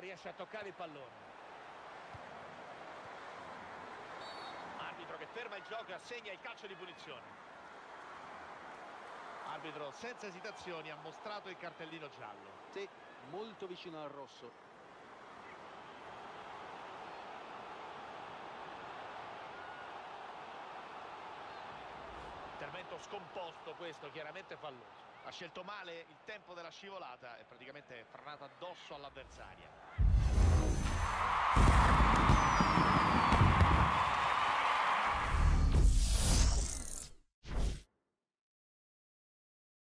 riesce a toccare il pallone. Arbitro che ferma il gioco e assegna il calcio di punizione. Arbitro senza esitazioni ha mostrato il cartellino giallo. Sì, molto vicino al rosso. Intervento scomposto questo, chiaramente falloso. Ha scelto male il tempo della scivolata e praticamente è franato addosso all'avversaria.